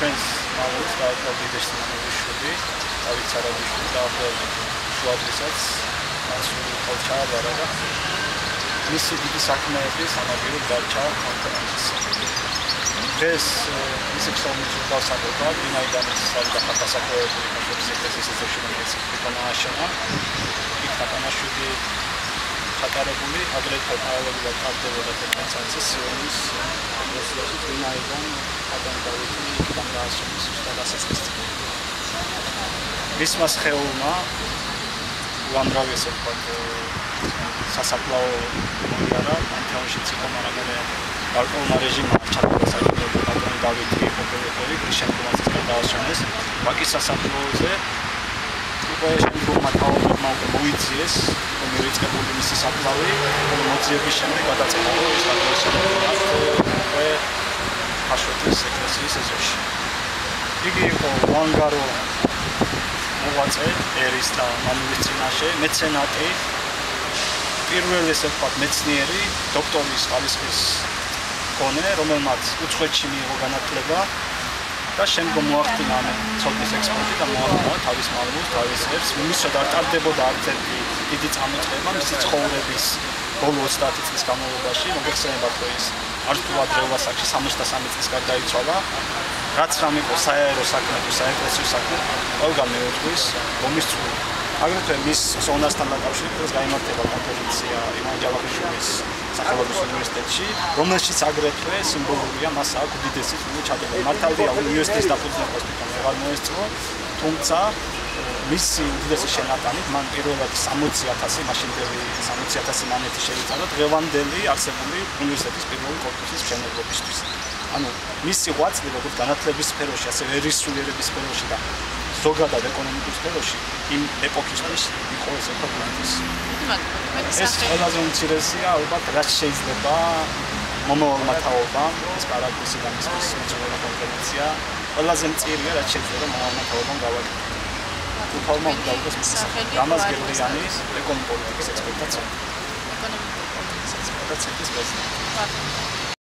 ჩვენს მამულს და დიდეს მამულშვილი დავით სარაჯიშვილი და შუადრისაც მასული ხალხააბარა და მისი დიდი საქმეები სამაგიეროდ დარჩა კონფერენციაში. დღეს მისი ხსოვნის დასაწყება ვინაიდან ის საერთოდ დასაკვირვებელი კონფერენციის ეკლესიის ექსპერტის პიტანაშენა იქ პიტანაშვილი ჩატარებული აგრეთვე პარალელურად ტარდებოდა კონფერენციის სიონის ვინაიდან ადამიანები იქიდან დაასრულეს დასაწყის მისმა შეეულმა უამრავი ესე ვთქვათ სასაფლაო მომიარა ანთაოში ციკომარაგალე გარკვეულმა რეჟიმმა ჩატარდა საერთოდ პატრონ დავითი ოპერატორი ქრისტიანობის გადაასვენეს ვაკის სასაფლაოზე უკვე შემდგომმა თაობებმა უკვე მოიძიეს რომ მივიწყებული მისი საფლავი მოძიების შემდეგ გადაწყვეტა რომ ეს გადაასვენოს უკვე ფაშოტის ეკლესიის ეზოში. იგი იყო ვანგარო მოღვაწე ერის და მამულის წინაშე მეცენატი პირველი ესე ვთქვათ მეცნიერი დოქტორის ხალისხის კონე, რომელმაც უცხოეთში მიიღო განათლება და შემდგომ მოახდინა ცოდნის ექსპორტი და მოახდინა თავის მალმოს, თავის ერს, მისო და ტარდებოდა არცერთი დიდი წამოწყება მისი ცხოვრების ბოლო 30 წლის განმავლობაში, მოგეხსენებათ რომ ის არც თუ ადრეულ ასაკში 63 წლის გარდაიცვალა. რაც რამე იყო საერო საქმე თუ საეკლესიო საქმე, ყველგან მეუძღვის რომის წული. აგრეთვე მის სონასთან დაკავშირებით გამართება კონფერენცია იმან ჯავახიშვილის სახელობის უნივერსიტეტში, რომელშიც აგრეთვე სიმბოლურია მას აქვს უდიდესი წვლილი ჩადებული. მართალია უნივერსიტეტის დაფუძნებას თვითონ აღარ მოესწრო, თუმცა მისი უდიდესი შენატანით მან პირველად 60000 მაშინდელი 60000 მონეტი შეიწარა დღევანდელი არსებული უნივერსიტეტის პირველი კორპუსის მშენებლობისთვის. ანუ მისი ღვაწლი როგორც განათლების სფეროში, ასევე ერისულიერების სფეროში და ზოგადად ეკონომიკის სფეროში იმ ეპოქისთვის იყო ეს ეპოქის. ეს ყველაზე უმცირესია, ალბათ, რაც შეიძლება მომავალმა თაობამ, ეს პარაგრესი და მის მეცნიერული კონფერენცია, ყველაზე მწირია, რაც შეიძლება მომავალმა თაობამ გავაკეთოს. უფალმა უნდა იყოს სახელი. გამას გერლიანის ეკონომიკის ექსპერტაცია. ეკონომიკის ექსპერტაციის პრეზიდენტი.